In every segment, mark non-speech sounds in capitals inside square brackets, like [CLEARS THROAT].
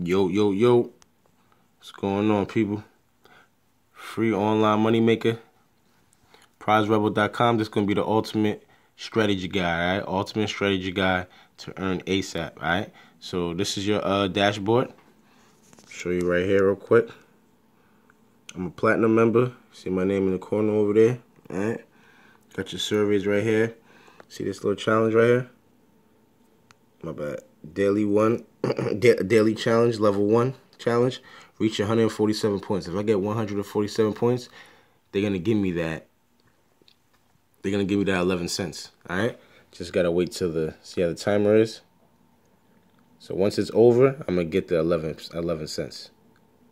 Yo, yo, yo. What's going on, people? Free online moneymaker. PrizeRebel.com. This is going to be the ultimate strategy guy, all right? Ultimate strategy guy to earn ASAP, all right? So this is your uh, dashboard. Show you right here real quick. I'm a platinum member. See my name in the corner over there, all right? Got your surveys right here. See this little challenge right here? My bad. Daily one, [CLEARS THROAT] daily challenge, level one challenge. Reach 147 points. If I get 147 points, they're gonna give me that. They're gonna give me that 11 cents. All right. Just gotta wait till the see how the timer is. So once it's over, I'm gonna get the 11 11 cents.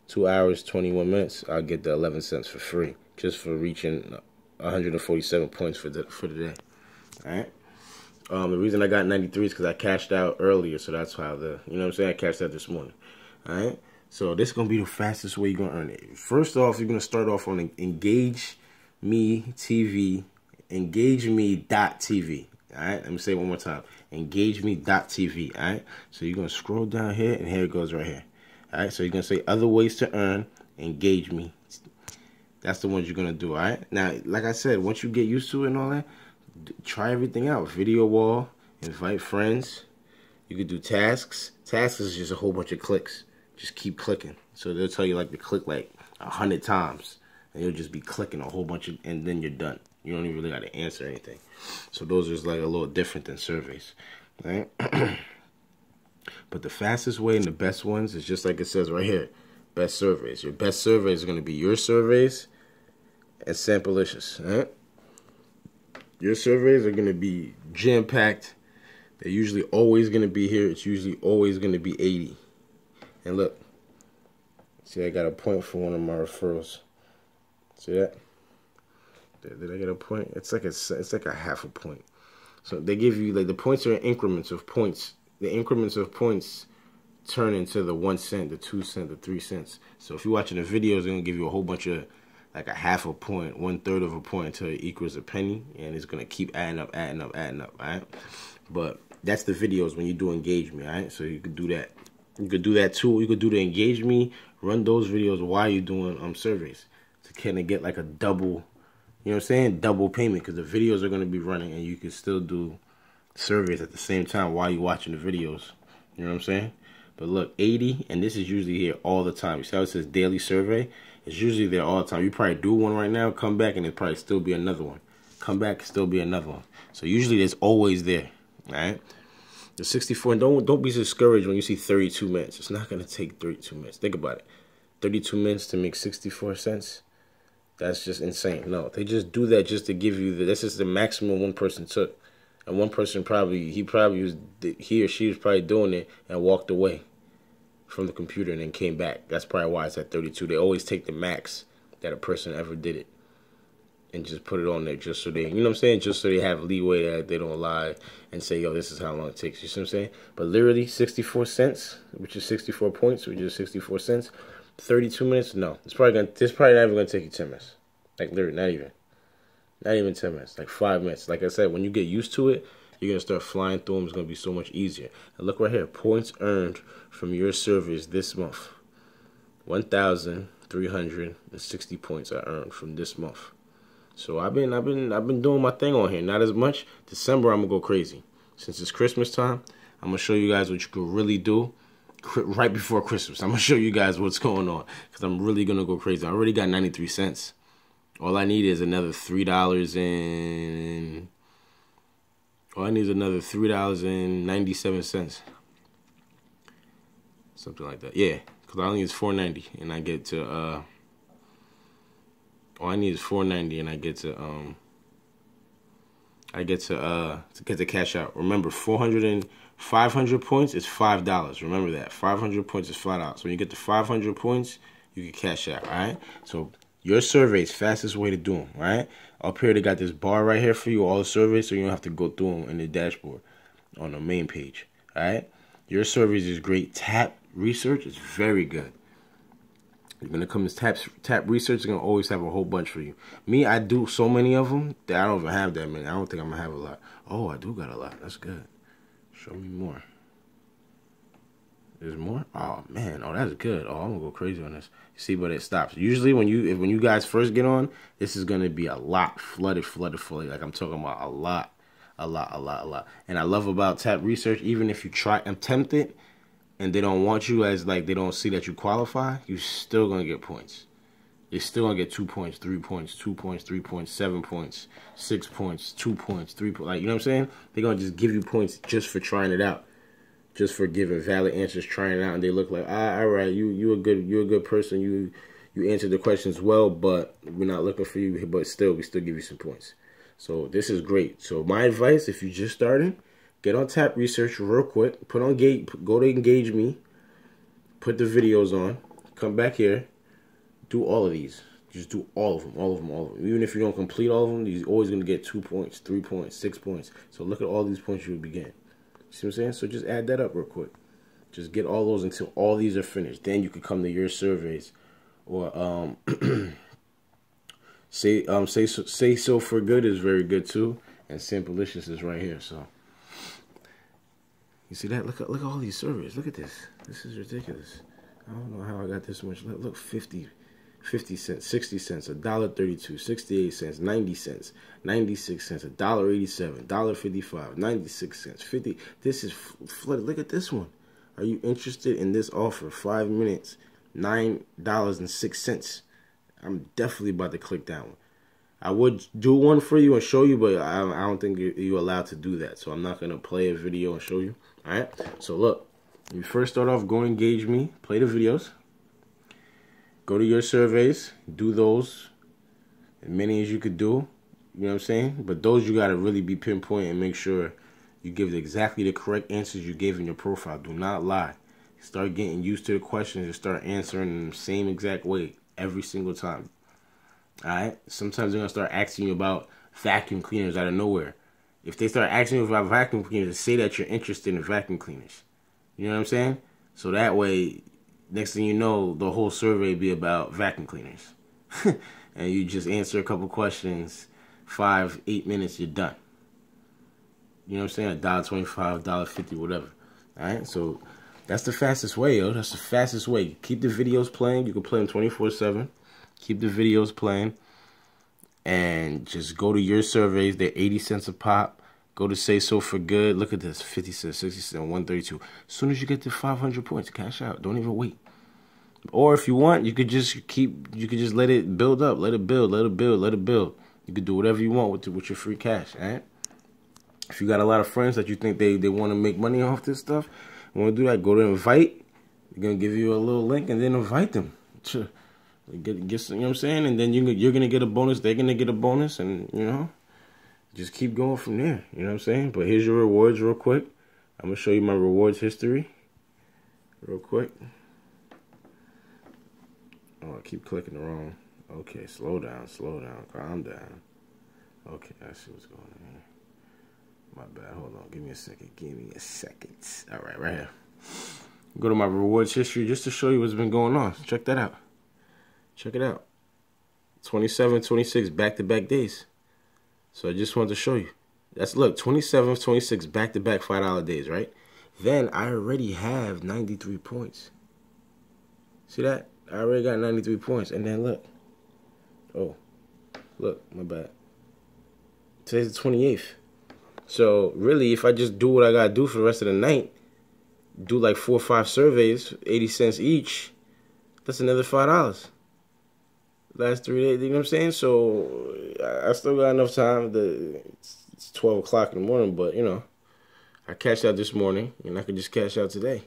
Two hours, 21 minutes. I'll get the 11 cents for free, just for reaching 147 points for the for the day. All right. Um, the reason I got 93 is because I cashed out earlier, so that's how the, you know what I'm saying? I cashed out this morning. All right? So this is going to be the fastest way you're going to earn it. First off, you're going to start off on Engage Me TV, Engage Me TV. All right? Let me say one more time. Engage Me TV. All right? So you're going to scroll down here, and here it goes right here. All right? So you're going to say other ways to earn, engage me. That's the ones you're going to do. All right? Now, like I said, once you get used to it and all that, try everything out. Video wall, invite friends. You could do tasks. Tasks is just a whole bunch of clicks. Just keep clicking. So they'll tell you like to click like a hundred times. And you'll just be clicking a whole bunch of, and then you're done. You don't even really got to answer anything. So those are like a little different than surveys, right? [CLEARS THROAT] but the fastest way and the best ones is just like it says right here. Best surveys. Your best surveys are going to be your surveys and Samplicious, right? Your surveys are going to be jam packed. They're usually always going to be here. It's usually always going to be 80. And look, see, I got a point for one of my referrals. See that? Did I get a point? It's like a it's like a half a point. So they give you like the points are in increments of points. The increments of points turn into the one cent, the two cent, the three cents. So if you're watching the videos, they're gonna give you a whole bunch of like a half a point, one third of a point until it equals a penny, and it's gonna keep adding up, adding up, adding up, right? But that's the videos when you do engage me, right? So you could do that. You could do that too. You could do the engage me, run those videos while you're doing um surveys to kind of get like a double, you know what I'm saying? Double payment because the videos are gonna be running, and you can still do surveys at the same time while you're watching the videos. You know what I'm saying? But look, 80, and this is usually here all the time. You see how it says daily survey? It's usually there all the time. You probably do one right now, come back, and it probably still be another one. Come back, still be another one. So usually it's always there. All right. The 64. Don't don't be discouraged when you see 32 minutes. It's not gonna take 32 minutes. Think about it. 32 minutes to make 64 cents. That's just insane. No, they just do that just to give you the. This is the maximum one person took, and one person probably he probably was he or she was probably doing it and walked away from the computer and then came back. That's probably why it's at 32. They always take the max that a person ever did it and just put it on there just so they, you know what I'm saying? Just so they have leeway that they don't lie and say, yo, this is how long it takes. You see what I'm saying? But literally 64 cents, which is 64 points, which is 64 cents, 32 minutes? No. It's probably going to, this probably not even going to take you 10 minutes. Like literally, not even. Not even 10 minutes. Like 5 minutes. Like I said, when you get used to it, you're going to start flying through them. It's going to be so much easier. And look right here. Points earned from your service this month. 1,360 points I earned from this month. So I've been I've been I've been doing my thing on here. Not as much. December I'm gonna go crazy. Since it's Christmas time, I'm gonna show you guys what you can really do right before Christmas. I'm gonna show you guys what's going on because I'm really gonna go crazy. I already got 93 cents. All I need is another three dollars and all I need another three dollars and ninety seven cents, something like that. Yeah, because I only need four ninety, and I get to uh. All I need is four ninety, and I get to um. I get to uh to get the cash out. Remember, 400 and 500 points is five dollars. Remember that 500 points is flat out. So when you get to 500 points, you can cash out. All right. So your surveys, fastest way to do them, right? Up here, they got this bar right here for you, all the surveys, so you don't have to go through them in the dashboard on the main page, all right? Your surveys is great. Tap research is very good. When it comes to tap, tap research, it's going to always have a whole bunch for you. Me, I do so many of them that I don't even have that many. I don't think I'm going to have a lot. Oh, I do got a lot. That's good. Show me more. There's more. Oh man. Oh, that's good. Oh, I'm gonna go crazy on this. You see, but it stops. Usually, when you if, when you guys first get on, this is gonna be a lot flooded, flooded, flooded. Like I'm talking about a lot, a lot, a lot, a lot. And I love about Tap Research. Even if you try attempt it, and they don't want you as like they don't see that you qualify, you still gonna get points. You're still gonna get two points, three points, two points, three points, seven points, six points, two points, three points. Like you know what I'm saying? They're gonna just give you points just for trying it out just for giving valid answers, trying it out, and they look like, ah, all right, you you a good you a good person, you you answered the questions well, but we're not looking for you, but still we still give you some points. So this is great. So my advice, if you're just starting, get on Tap Research real quick, put on Gate, go to Engage Me, put the videos on, come back here, do all of these. Just do all of them, all of them, all of them. Even if you don't complete all of them, you're always going to get two points, three points, six points. So look at all these points you'll be getting. See what I'm saying? So just add that up real quick. Just get all those until all these are finished. Then you can come to your surveys, or um, [CLEARS THROAT] say um say so, say so for good is very good too, and Samplicious is right here. So you see that? Look at look at all these surveys. Look at this. This is ridiculous. I don't know how I got this much. Look, look 50 50 cents, 60 cents, a dollar 32, 68 cents, 90 cents, 96 cents, a dollar 87, dollar 55, 96 cents, 50. This is flooded. Look at this one. Are you interested in this offer? Five minutes, nine dollars and six cents. I'm definitely about to click that one. I would do one for you and show you, but I, don't think you're allowed to do that. So I'm not gonna play a video and show you. All right. So look, you first start off, go engage me, play the videos. Go to your surveys, do those, as many as you could do. You know what I'm saying? But those you got to really be pinpoint and make sure you give exactly the correct answers you gave in your profile. Do not lie. Start getting used to the questions and start answering them the same exact way every single time. Alright? Sometimes they're to start asking you about vacuum cleaners out of nowhere. If they start asking you about vacuum cleaners, say that you're interested in vacuum cleaners. You know what I'm saying? So that way next thing you know, the whole survey be about vacuum cleaners. [LAUGHS] and you just answer a couple questions, five, eight minutes, you're done. You know what I'm saying? A dollar twenty-five, dollar fifty, whatever. All right, so that's the fastest way, yo. That's the fastest way. Keep the videos playing. You can play them twenty-four seven. Keep the videos playing, and just go to your surveys. They're eighty cents a pop. Go to Say So for Good. Look at this 50 cents, 60 cents, 132. As soon as you get to 500 points, cash out. Don't even wait. Or if you want, you could just keep, you could just let it build up. Let it build, let it build, let it build. You could do whatever you want with, the, with your free cash, right? If you got a lot of friends that you think they, they want to make money off this stuff, want to do that, go to invite. They're going to give you a little link and then invite them. Get, get, you know what I'm saying? And then you, you're going to get a bonus. They're going to get a bonus. And, you know, just keep going from there. You know what I'm saying? But here's your rewards real quick. I'm going to show you my rewards history real quick. Oh, I keep clicking the wrong. Okay, slow down, slow down, calm down. Okay, I see what's going on here. My bad. Hold on. Give me a second. Give me a second. All right, right here. Go to my rewards history just to show you what's been going on. Check that out. Check it out. 27, 26 back-to-back days. So I just wanted to show you. That's look, 27, 26 back to back five dollar days, right? Then I already have 93 points. See that? I already got 93 points. And then look. Oh, look, my bad. Today's the 28th. So really, if I just do what I gotta do for the rest of the night, do like four or five surveys, 80 cents each, that's another five dollars last three days. You know what I'm saying? So I still got enough time. To, it's, it's 12 o'clock in the morning, but you know, I cashed out this morning, and I could just cash out today.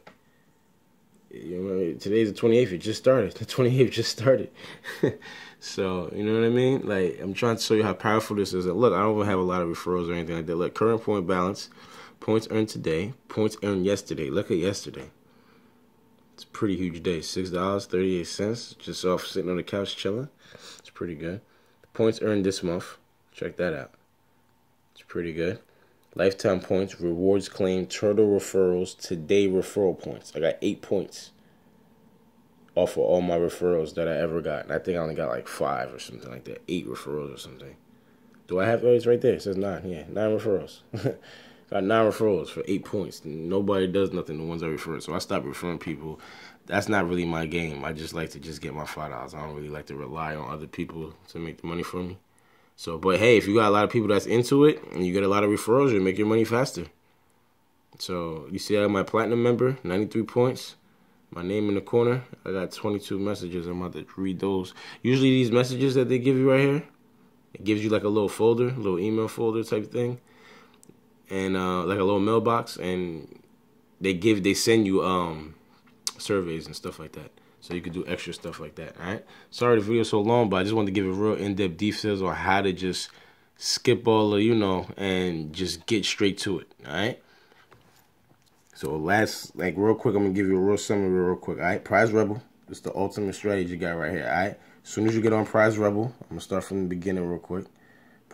You know, today's the 28th. It just started. [LAUGHS] The 28th just started. [LAUGHS] so you know what I mean? Like I'm trying to show you how powerful this is. Look, I don't even have a lot of referrals or anything like that. Look, current point balance, points earned today, points earned yesterday. Look at yesterday. It's a pretty huge day. Six dollars thirty eight cents. Just off sitting on the couch chilling. It's pretty good. The points earned this month. Check that out. It's pretty good. Lifetime points, rewards claim, turtle referrals, today referral points. I got eight points off of all my referrals that I ever got. And I think I only got like five or something like that. Eight referrals or something. Do I have? Oh, it's right there. It says nine. Yeah, nine referrals. [LAUGHS] Got nine referrals for eight points. Nobody does nothing. The ones I refer. So I stopped referring people. That's not really my game. I just like to just get my five dollars. I don't really like to rely on other people to make the money for me. So, but hey, if you got a lot of people that's into it and you get a lot of referrals, you make your money faster. So you see, I have my platinum member, 93 points. My name in the corner. I got 22 messages. I'm about to read those. Usually, these messages that they give you right here, it gives you like a little folder, a little email folder type thing and uh, like a little mailbox, and they give they send you um, surveys and stuff like that. So you can do extra stuff like that. All right. Sorry the video so long, but I just wanted to give a real in-depth details on how to just skip all of you know and just get straight to it. All right. So last, like real quick, I'm gonna give you a real summary real quick. All right, Prize Rebel. It's the ultimate strategy guy right here. All right. As soon as you get on Prize Rebel, I'm gonna start from the beginning real quick.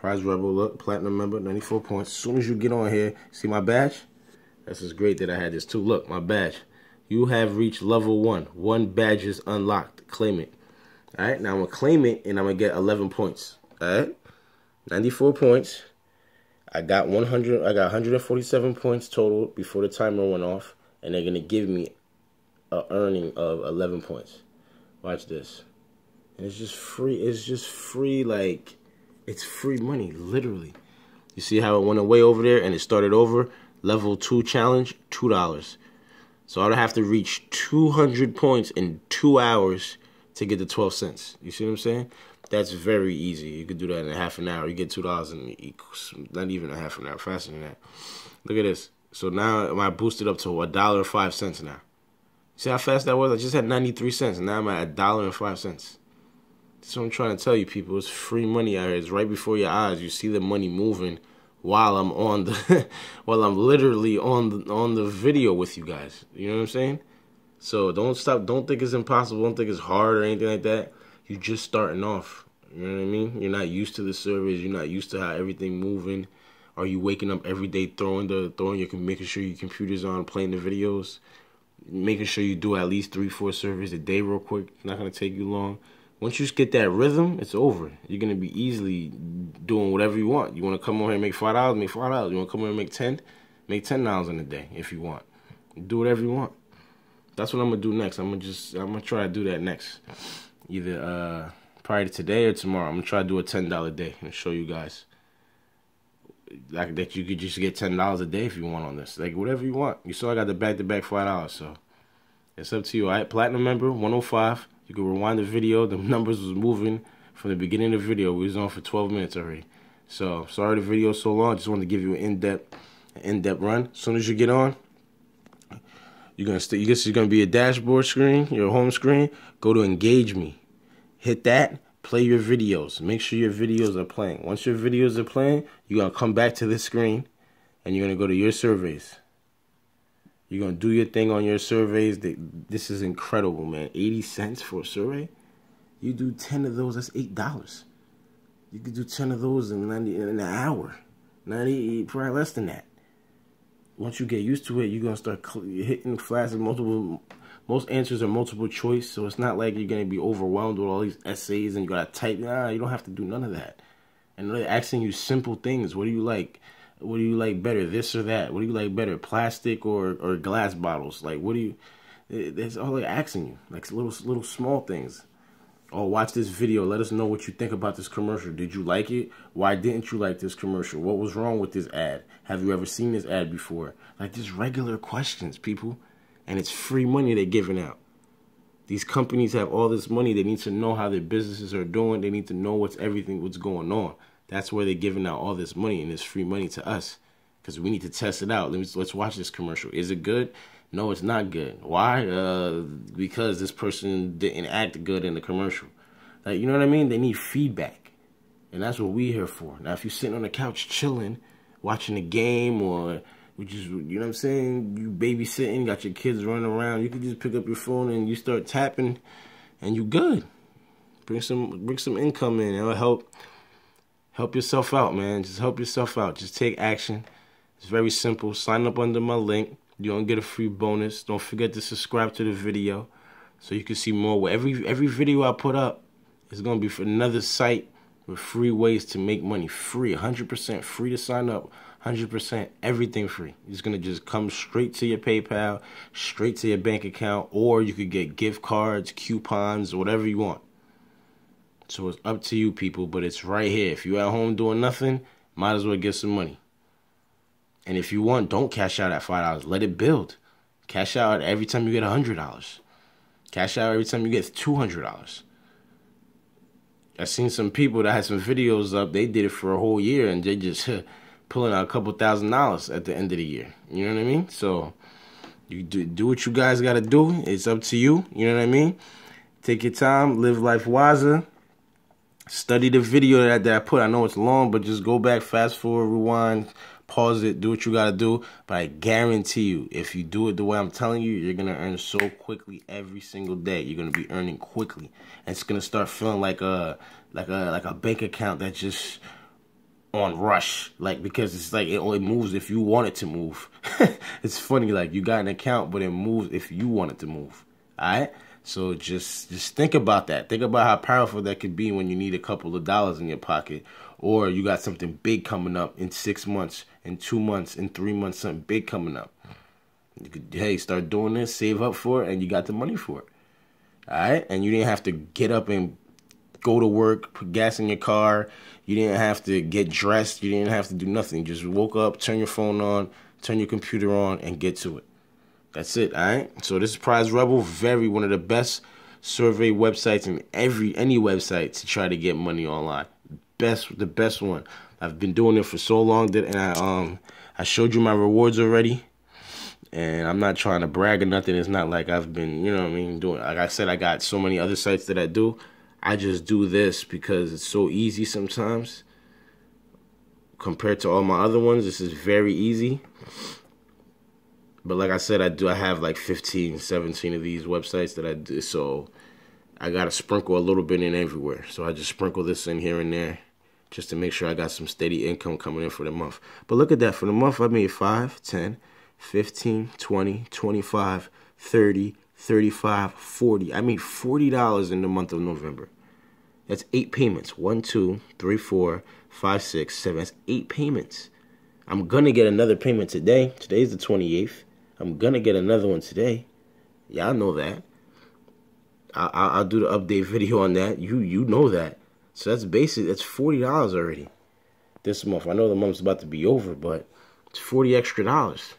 Prize Rebel, look, platinum member, 94 points. As soon as you get on here, see my badge? This is great that I had this too. Look, my badge. You have reached level one. One badge is unlocked. Claim it. All right, now I'm going to claim it and I'm going to get 11 points. All right, 94 points. I got 100. I got 147 points total before the timer went off, and they're gonna give me a earning of 11 points. Watch this. it's just free. It's just free, like it's free money, literally. You see how it went away over there and it started over? Level 2 challenge, $2. So I'd have to reach 200 points in two hours to get the 12 cents. You see what I'm saying? That's very easy. You could do that in half an hour. You get $2 and not even a half an hour, faster than that. Look at this. So now I boosted up to $1.05 now. See how fast that was? I just had 93 cents, and now I'm at $1.05. So I'm trying to tell you people, it's free money out here. It's right before your eyes. You see the money moving while I'm on the [LAUGHS] while I'm literally on the, on the video with you guys. You know what I'm saying? So don't stop. Don't think it's impossible. Don't think it's hard or anything like that. You're just starting off. You know what I mean? You're not used to the service. You're not used to how everything moving. Are you waking up every day throwing the throwing your making sure your computer's on, playing the videos, making sure you do at least three four surveys a day real quick. Not gonna take you long once you get that rhythm, it's over. You're gonna be easily doing whatever you want. You wanna come over here and make five dollars, make five dollars. You wanna come over and make ten, make ten dollars in a day if you want. Do whatever you want. That's what I'm gonna do next. I'm gonna just I'm gonna try to do that next. Either uh probably today or tomorrow. I'm gonna try to do a ten dollar day and show you guys like that you could just get ten dollars a day if you want on this. Like whatever you want. You saw I got the back to back five dollars, so it's up to you. All right, platinum member, 105. You can rewind the video. The [LAUGHS] numbers was moving from the beginning of the video. We was on for 12 minutes already. So sorry the video so long. Just wanted to give you an in-depth, in-depth run. As soon as you get on, you're gonna stay. Guess it's gonna be a dashboard screen, your home screen. Go to engage me. Hit that. Play your videos. Make sure your videos are playing. Once your videos are playing, you're gonna come back to this screen, and you're gonna go to your surveys. You're gonna do your thing on your surveys. This is incredible, man. 80 cents for a survey. You do 10 of those, that's eight dollars. You could do 10 of those in 90 in an hour. 90 probably less than that. Once you get used to it, you're gonna start hitting flats and multiple most answers are multiple choice, so it's not like you're gonna be overwhelmed with all these essays and you gotta type. Nah, you don't have to do none of that. And they're asking you simple things. What do you like? What do you like better, this or that? What do you like better, plastic or or glass bottles? Like, what do you? That's all they're asking you, like little little small things. Oh, watch this video. Let us know what you think about this commercial. Did you like it? Why didn't you like this commercial? What was wrong with this ad? Have you ever seen this ad before? Like just regular questions, people. And it's free money they're giving out. These companies have all this money. They need to know how their businesses are doing. They need to know what's everything, what's going on. That's where they're giving out all this money and this free money to us because we need to test it out. Let's let's watch this commercial. Is it good? No, it's not good. Why? Uh, because this person didn't act good in the commercial. Like you know what I mean? They need feedback, and that's what we here for. Now, if you're sitting on the couch chilling, watching a game, or which is you know what I'm saying, you babysitting, got your kids running around, you can just pick up your phone and you start tapping, and you good. Bring some bring some income in. It'll help help yourself out, man. Just help yourself out. Just take action. It's very simple. Sign up under my link. You're gonna get a free bonus. Don't forget to subscribe to the video so you can see more. Every every video I put up is gonna be for another site with free ways to make money. Free, 100% free to sign up. 100% everything free. It's going to just come straight to your PayPal, straight to your bank account, or you could get gift cards, coupons, whatever you want. So it's up to you, people, but it's right here. If you're at home doing nothing, might as well get some money. And if you want, don't cash out at $5. Let it build. Cash out every time you get $100. Cash out every time you get $200. I've seen some people that had some videos up, they did it for a whole year and they just pulling out a couple thousand dollars at the end of the year. You know what I mean? So you do, do what you guys got to do. It's up to you. You know what I mean? Take your time, live life wiser. Study the video that, that I put. I know it's long, but just go back, fast forward, rewind, pause it, do what you got to do. But I guarantee you, if you do it the way I'm telling you, you're going to earn so quickly every single day. You're going to be earning quickly. And it's going to start feeling like a like a like a bank account that just on rush like because it's like it only moves if you want it to move [LAUGHS] it's funny like you got an account but it moves if you want it to move all right so just just think about that think about how powerful that could be when you need a couple of dollars in your pocket or you got something big coming up in six months in two months in three months something big coming up you could hey start doing this save up for it and you got the money for it all right and you didn't have to get up and go to work put gas in your car you didn't have to get dressed. You didn't have to do nothing. You just woke up, turn your phone on, turn your computer on, and get to it. That's it, all right? So this is Prize Rebel, very one of the best survey websites in every any website to try to get money online. Best the best one. I've been doing it for so long that and I um I showed you my rewards already. And I'm not trying to brag or nothing. It's not like I've been, you know what I mean, doing like I said I got so many other sites that I do. I just do this because it's so easy sometimes. Compared to all my other ones, this is very easy. But like I said, I do I have like 15, 17 of these websites that I do so I gotta sprinkle a little bit in everywhere. So I just sprinkle this in here and there just to make sure I got some steady income coming in for the month. But look at that. For the month I made 5, 10, 15, 20, 25, 30, 35, 40. I made $40 in the month of November. That's eight payments. One, two, three, four, five, six, seven. That's eight payments. I'm gonna get another payment today. Today's the 28th. I'm gonna get another one today. Y'all know that. I, I, I'll do the update [LAUGHS] video on that. You you know that. So that's basic. That's forty dollars already this month. I know the month's about to be over, but it's forty extra dollars.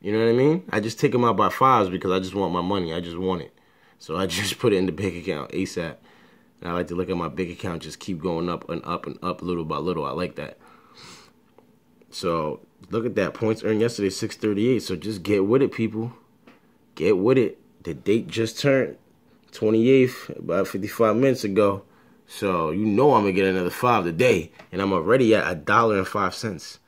You know what I mean? I just take them out by fives because I just want my money. I just want it. So I [LAUGHS] just put it in the bank account ASAP. And I like to look at my big account just keep going up and up and up little by little. I like that. So look at that. Points earned yesterday, 638. So just get with it, people. Get with it. The date just turned 28th, about 55 minutes ago. So you know I'm gonna get another five today. And I'm already at a dollar and five cents.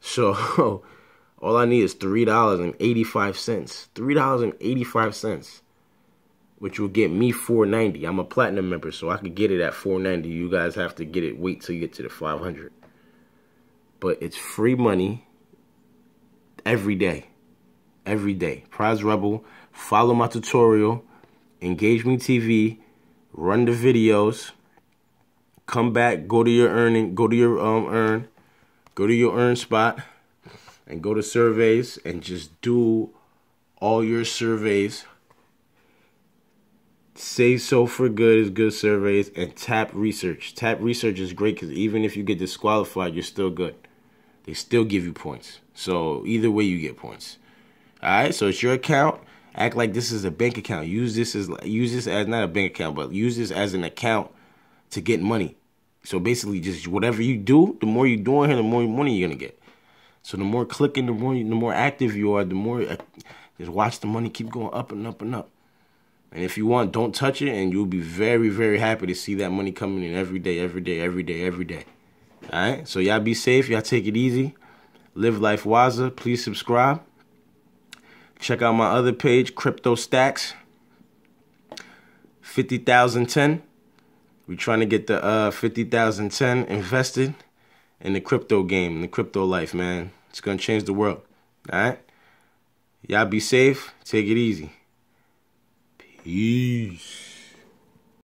So [LAUGHS] all I need is three dollars and eighty-five cents. Three dollars and eighty-five cents which will get me 490. I'm a platinum member, so I could get it at 490. You guys have to get it. Wait till you get to the 500. But it's free money every day. Every day. Prize Rebel. Follow my tutorial. Engage me TV. Run the videos. Come back. Go to your earning. Go to your um earn. Go to your earn spot. And go to surveys. And just do all your surveys Say so for good is good surveys and tap research. Tap research is great because even if you get disqualified, you're still good. They still give you points. So either way, you get points. All right. So it's your account. Act like this is a bank account. Use this as use this as not a bank account, but use this as an account to get money. So basically, just whatever you do, the more you're doing here, the more money you're gonna get. So the more clicking, the more the more active you are, the more uh, just watch the money keep going up and up and up. And if you want, don't touch it, and you'll be very, very happy to see that money coming in every day, every day, every day, every day. All right? So y'all be safe. Y'all take it easy. Live life wiser. Please subscribe. Check out my other page, Crypto Stacks. 50,010. We're trying to get the uh, 50,010 invested in the crypto game, in the crypto life, man. It's going to change the world. All right? Y'all be safe. Take it easy. Peace.